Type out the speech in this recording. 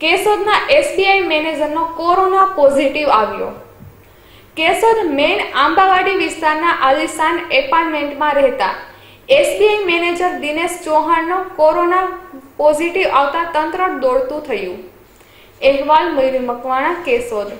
કેશોદના SBI મેનેજરનો corona positive આવ્યો. Keshod main Ambawadi વિસ્તારના આલિશાન એપાર્ટમેન્ટમાં રહેતા એસબીઆઈ મેનેજર દિનેશ ચૌહાણનો કોરોના પોઝિટિવ આવતા તંત્ર દોડતું થયું. અહેવાલ મયુરી મકવાણા, કેશોદ.